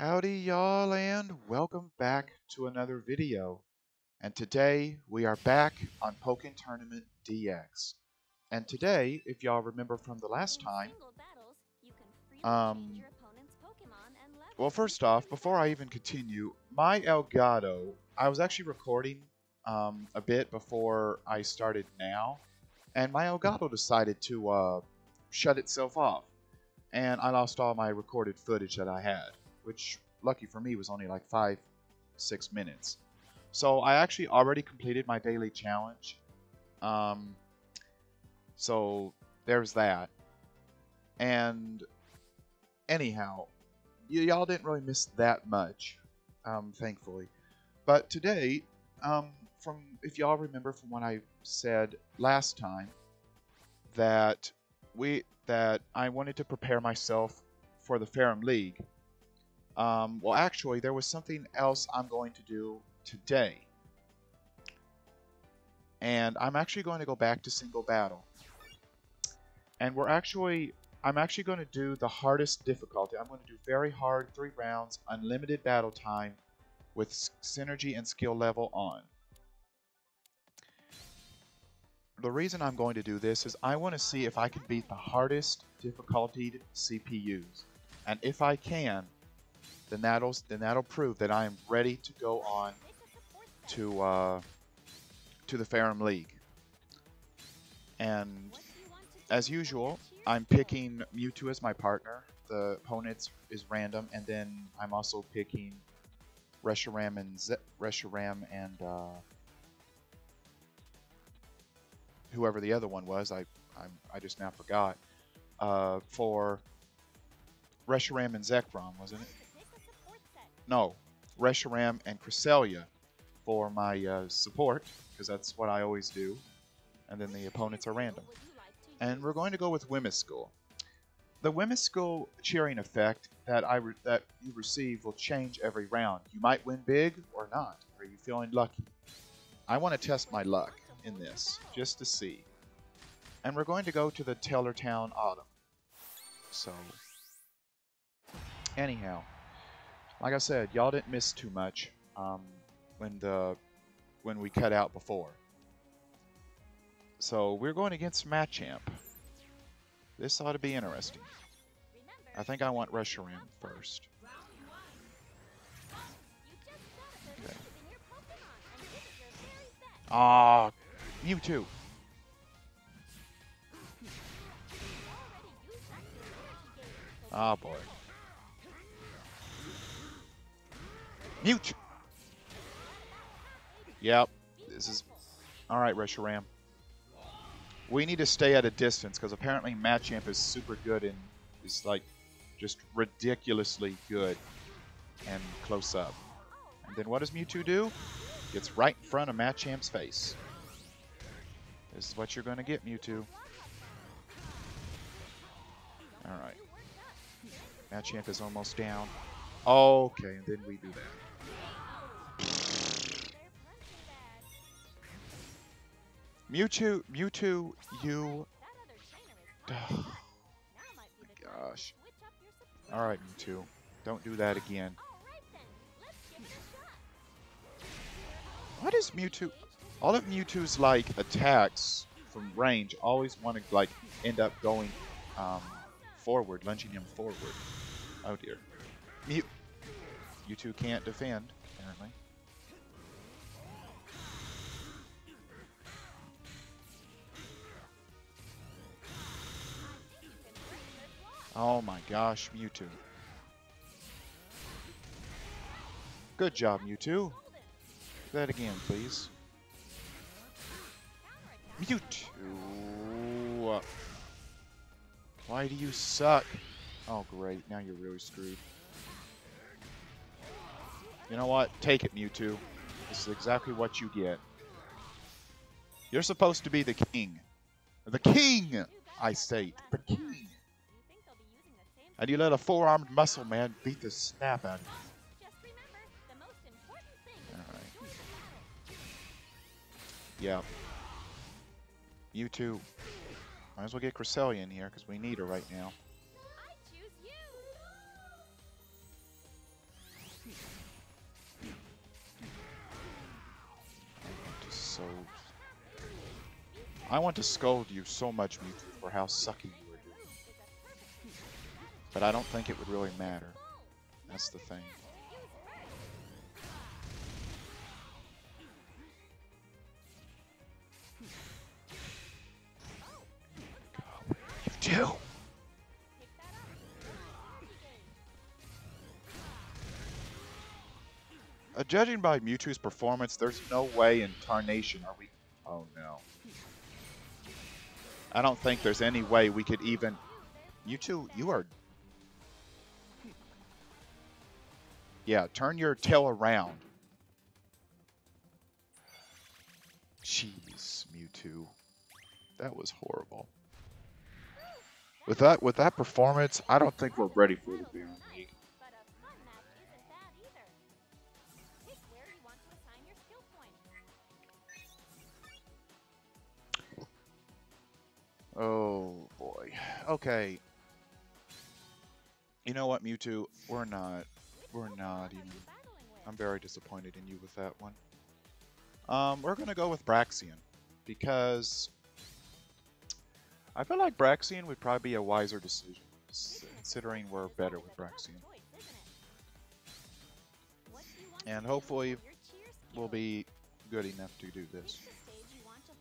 Howdy y'all and welcome back to another video. And today we are back on Pokken Tournament DX. And today, if y'all remember from the last time, um, well first off, before I even continue, my Elgato, I was actually recording um, a bit before I started now, and my Elgato decided to uh, shut itself off. And I lost all my recorded footage that I had which lucky for me was only like five, six minutes. So I actually already completed my daily challenge. Um, so there's that. And anyhow, y'all didn't really miss that much, um, thankfully. But today, um, from if y'all remember from what I said last time, that we that I wanted to prepare myself for the Ferrum League um, well, actually, there was something else I'm going to do today. And I'm actually going to go back to single battle. And we're actually, I'm actually going to do the hardest difficulty. I'm going to do very hard, three rounds, unlimited battle time with synergy and skill level on. The reason I'm going to do this is I want to see if I can beat the hardest difficulty CPUs. And if I can, then that'll then that'll prove that I am ready to go on to uh, to the Ferrum League. And as usual, I'm picking Mewtwo as my partner. The opponents is random, and then I'm also picking Reshiram and Z Reshiram and uh, whoever the other one was. I I'm, i just now forgot. Uh, for Reshiram and Zekrom, wasn't it? No, Reshiram and Cresselia for my uh, support, because that's what I always do. And then the opponents are random. And we're going to go with Wemiskul. The Wemiskul cheering effect that I that you receive will change every round. You might win big or not. Are you feeling lucky? I want to test my luck in this, just to see. And we're going to go to the Taylor Town Autumn. So, anyhow, like I said, y'all didn't miss too much um, when the when we cut out before. So we're going against Machamp. This ought to be interesting. I think I want Reshiram first. Okay. Ah, Mewtwo. Oh boy. Mute! Yep. This is... Alright, Reshiram. We need to stay at a distance, because apparently Machamp is super good and is, like, just ridiculously good and close up. And then what does Mewtwo do? Gets right in front of Machamp's face. This is what you're going to get, Mewtwo. Alright. Machamp is almost down. Okay, and then we do that. Mewtwo, Mewtwo, you... Oh, my gosh. Alright, Mewtwo. Don't do that again. What is Mewtwo? All of Mewtwo's, like, attacks from range always want to, like, end up going um, forward, lunging him forward. Oh, dear. Mew... Mewtwo can't defend, apparently. Oh my gosh, Mewtwo. Good job, Mewtwo. Do that again, please. Mewtwo! Why do you suck? Oh great, now you're really screwed. You know what? Take it, Mewtwo. This is exactly what you get. You're supposed to be the king. The king, I say. The king and you let a four-armed muscle man beat the snap out of you. Yeah. You too. Might as well get Cresselia in here, because we need her right now. I want to scold you so much, Mewtwo, for how sucky you but I don't think it would really matter. That's the thing. You do. Uh, judging by Mewtwo's performance, there's no way in Tarnation are we... Oh no. I don't think there's any way we could even... Mewtwo, you are... Yeah, turn your tail around. Jeez, Mewtwo. That was horrible. With that with that performance, I don't think we're ready for the Baron. Oh boy. Okay. You know what, Mewtwo? We're not. We're not even. I'm very disappointed in you with that one. Um, we're gonna go with Braixen because I feel like Braixen would probably be a wiser decision, considering we're better with Braixen. to And hopefully We'll be good enough to do this. stage you want to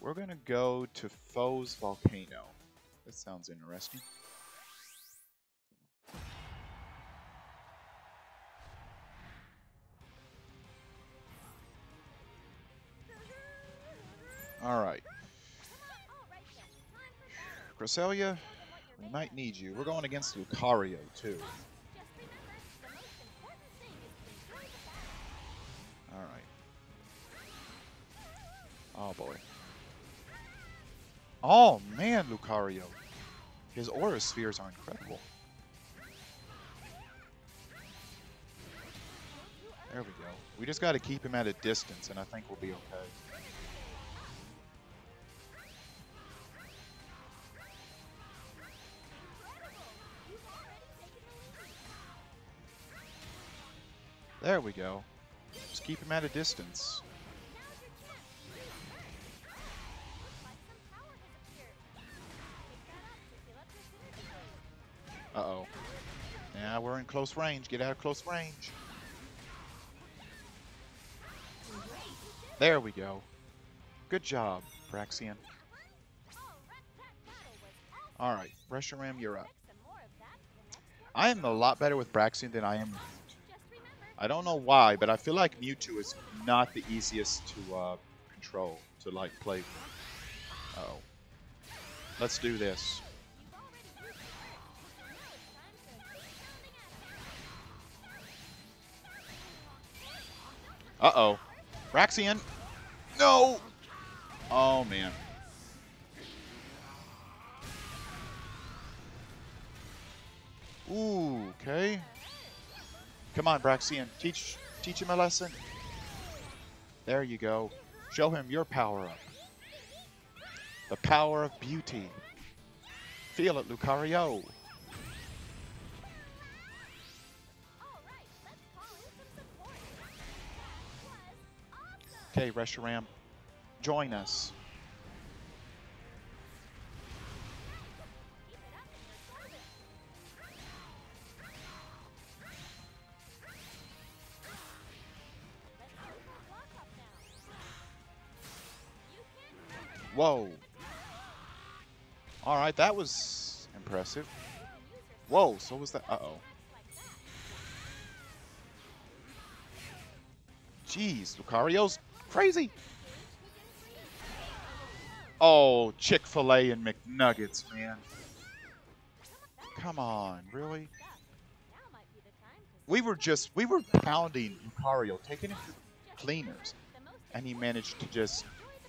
we're go to Foe's Volcano. That sounds interesting. All right, All right then, time for battle. Cresselia, we might need you. We're going against Lucario too. Just remember, the most important thing is to enjoy the battle. All right. Oh boy. Oh man, Lucario. His aura spheres are incredible. There we go. We just got to keep him at a distance, and I think we'll be okay. There we go. Just keep him at a distance. Uh-oh. Yeah, we're in close range. Get out of close range. There we go. Good job, Braixen. Oh, that, that battle was awesome. All right, Reshiram, you're up. I am a lot better with Braixen than I am I don't know why, but I feel like Mewtwo is not the easiest to uh, control, to like play with. Uh oh. Let's do this. Uh-oh. Raxian! No! Oh, man. Ooh, okay. Come on, Braixen. Teach teach him a lesson. There you go. Show him your power up. The power of beauty. Feel it, Lucario. Okay, Reshiram. Join us. Whoa. Alright, that was impressive. Whoa, so was that. Uh oh. that. Jeez, Lucario's crazy. Oh, Chick fil A and McNuggets, man. Come on, really? We were just, we were pounding Lucario, taking him to cleaners, and he managed to just.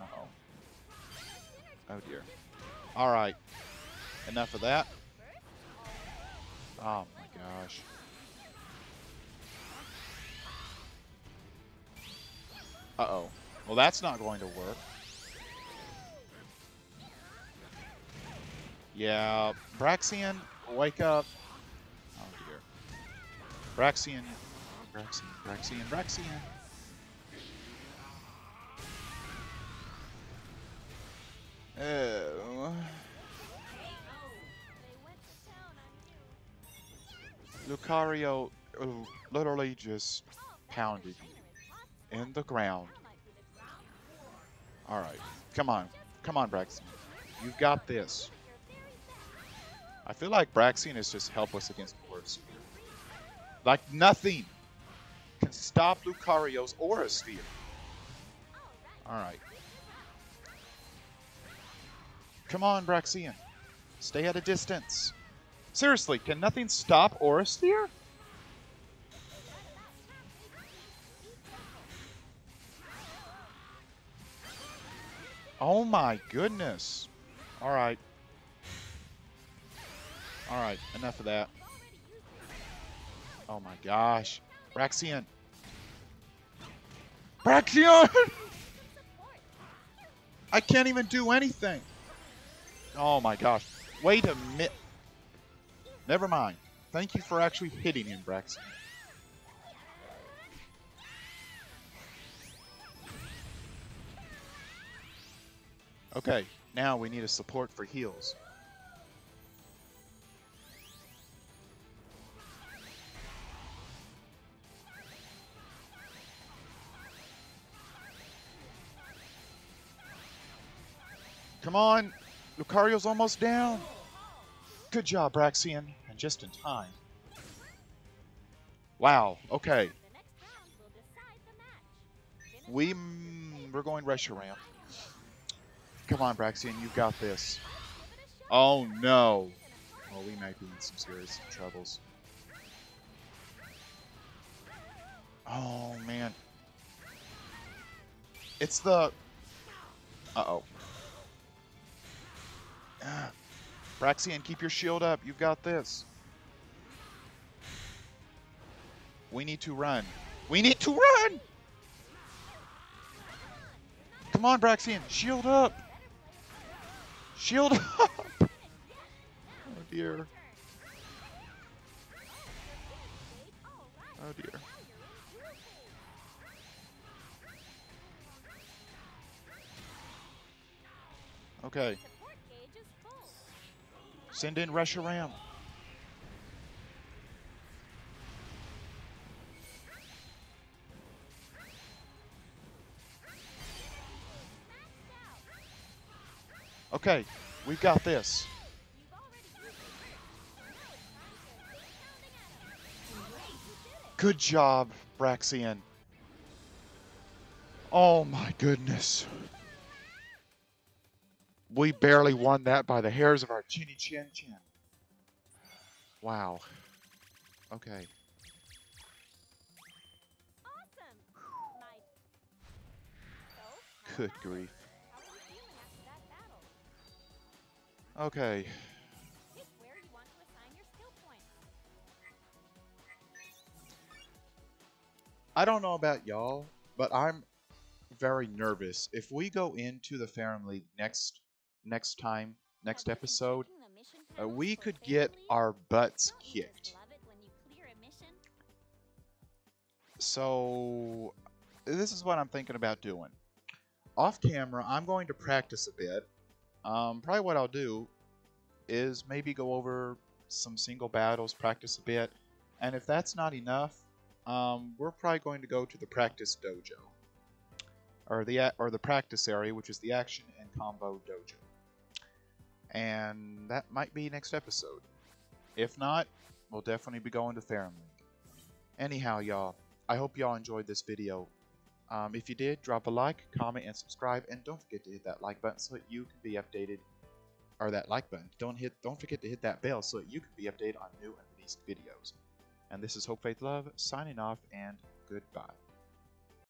Uh oh. Oh dear. Alright. Enough of that. Oh my gosh. Uh oh. Well, that's not going to work. Yeah, Braixen, wake up. Oh dear. Braixen, Braixen, Braixen, Braixen. You. Lucario uh, literally just Oh, pounded you in the ground. Alright, come on. Come on, Braixen. You've got this. I feel like Braixen is just helpless against Aura. Like nothing can stop Lucario's Aura Sphere. Alright. Come on, Braixen. Stay at a distance. Seriously, can nothing stop Sphere? Oh my goodness. Alright. Alright, enough of that. Oh my gosh. Braixen. Braixen! I can't even do anything. Oh my gosh. Wait a minute. Never mind. Thank you for actually hitting him, Braixen. Okay, now we need a support for heals. Come on! Lucario's almost down! Good job, Braixen. And just in time. Wow, okay. We, mm, we're going Reshiram. Come on, Braixen, you've got this. Oh no! Oh, we might be in some serious troubles. Oh man. It's the. Uh oh. Braixen, keep your shield up. You've got this. We need to run. We need to run! Come on, Braixen, shield up! Shield up! Oh dear. Oh dear. Okay, send in Reshiram. Okay, we've got this. Good job, Braixen. Oh my goodness. We barely won that by the hairs of our chinny chin chin. Wow. Okay. Awesome. My. So, Good grief. How are you feeling after that battle? Okay. Where you want to assign your skill points. I don't know about y'all, but I'm very nervous. If we go into the Ferrum League next next time, next Have you been episode, checking the mission uh, we could get our butts Don't you just kicked. love it when you clear a mission? So this is what I'm thinking about doing. Off camera, I'm going to practice a bit. Um, probably what I'll do is maybe go over some single battles, practice a bit, and if that's not enough, um, we're probably going to go to the practice dojo, or the or the practice area, which is the action and combo dojo, and that might be next episode. If not, we'll definitely be going to Ferrum. Anyhow, y'all, I hope y'all enjoyed this video. Um, if you did, drop a like, comment, and subscribe, and don't forget to hit that like button so that you can be updated. Or that like button. Don't hit. Don't forget to hit that bell so that you can be updated on new and released videos. And this is Hope Faith Love signing off, and goodbye.